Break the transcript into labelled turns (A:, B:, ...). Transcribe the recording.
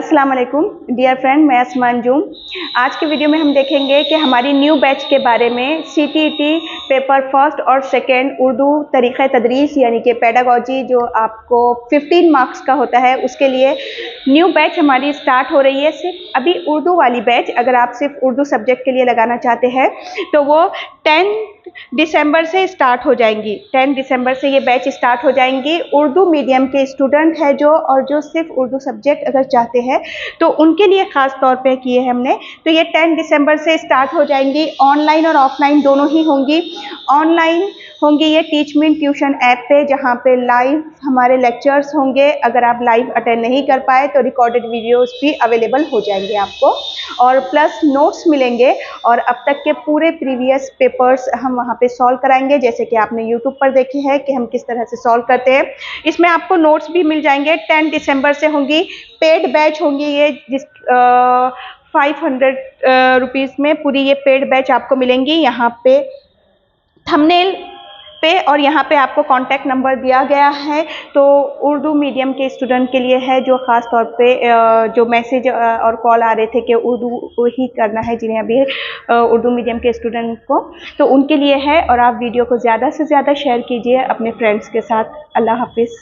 A: अस्सलाम वालेकुम dear friend मैं असमान जूम आज के वीडियो में हम देखेंगे कि हमारी न्यू बैच के बारे में C T T paper first और सेकेंड उर्दू तरीक़ तदरीस, यानी कि पेडागोजी जो आपको 15 मार्क्स का होता है, उसके लिए न्यू बैच हमारी स्टार्ट हो रही है। सिर्फ़ अभी उर्दू वाली बैच अगर आप सिर्फ़ उर्दू सब्जेक्ट के लिए लगाना चाहते हैं तो वो टेन दिसंबर से स्टार्ट हो जाएँगी। टेन दिसंबर से ये बैच स्टार्ट हो जाएँगी। उर्दू मीडियम के स्टूडेंट हैं जो और जो सिर्फ़ उर्दू सब्जेक्ट अगर चाहते हैं तो उनके लिए ख़ास तौर पे किए हैं हमने। तो ये 10 दिसंबर से स्टार्ट हो जाएँगी। ऑनलाइन और ऑफलाइन दोनों ही होंगी। ऑनलाइन होंगी ये टीच मीन ट्यूशन ऐप पे, जहाँ पे लाइव हमारे लेक्चर्स होंगे। अगर आप लाइव अटेंड नहीं कर पाए तो रिकॉर्डेड वीडियोस भी अवेलेबल हो जाएँगे आपको। और प्लस नोट्स मिलेंगे, और अब तक के पूरे प्रीवियस पेपर्स हम वहाँ पे सॉल्व कराएँगे। जैसे कि आपने यूट्यूब पर देखे हैं कि हम किस तरह से सॉल्व करते हैं। इसमें आपको नोट्स भी मिल जाएँगे। टेन दिसंबर से होंगी। पेड बैच होंगी ये, जिस फाइव हंड्रेड रुपीज़ में पूरी ये पेड बैच आपको मिलेंगी। यहाँ पे थंबनेल पे और यहाँ पे आपको कांटेक्ट नंबर दिया गया है। तो उर्दू मीडियम के स्टूडेंट के लिए है जो ख़ास तौर पे जो मैसेज और कॉल आ रहे थे कि उर्दू ही करना है जिन्हें अभी उर्दू मीडियम के स्टूडेंट को तो उनके लिए है और आप वीडियो को ज़्यादा से ज़्यादा शेयर कीजिए अपने फ्रेंड्स के साथ। अल्लाह हाफिज़।